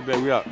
right back. We out.